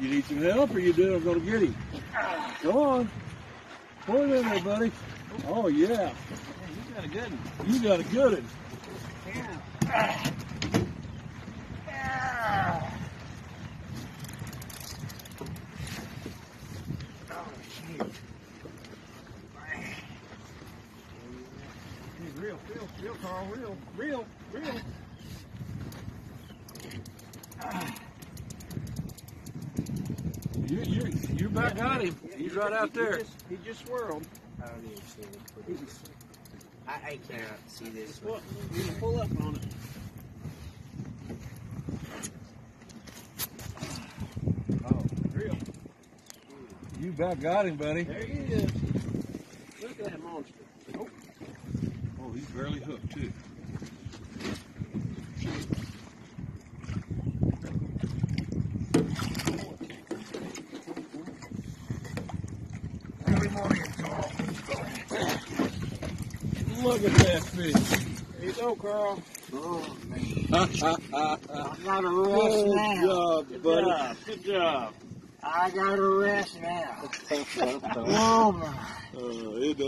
You need some help, or you doing? I'm gonna get him. Go on. Pull him in there, buddy. Oh yeah, You got a good one. you got a good one. Hey, reel, reel, reel, Carl, reel, reel, reel. You you you about got him. He's right out He there. just, he just swirled. I don't even see it. I, I cannot see this. Well, you can pull up on it. Oh, Reel. you about got him, buddy. There he is. Look at that monster. Oh, Oh, he's barely hooked too. Look at that fish. there you go, Carl. Oh, man. Good I got to rest now. job, Good buddy. job. Good job. I got to rest now. oh, my. Uh, it